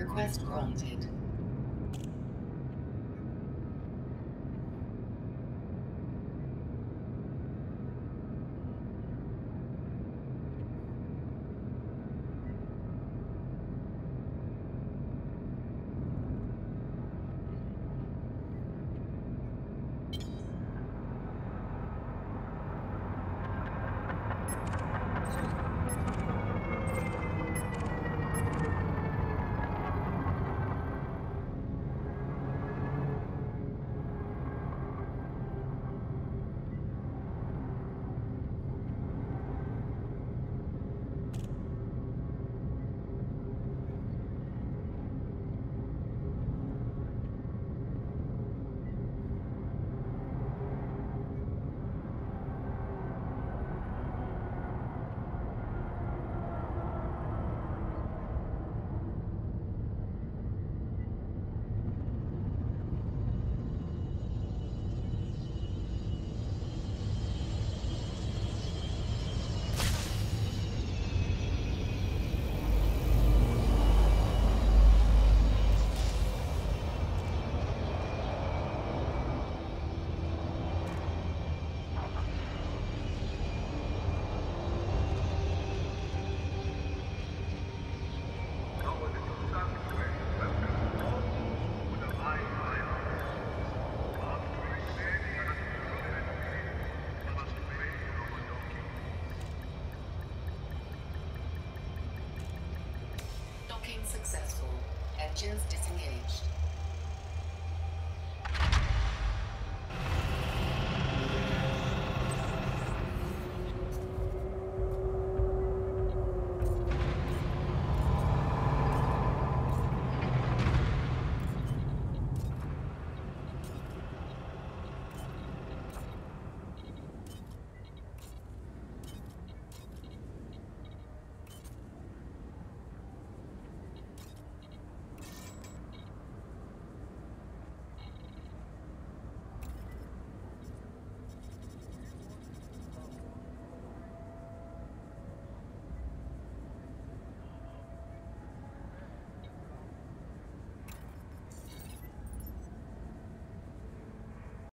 Request granted. Docking successful. Engines disengaged.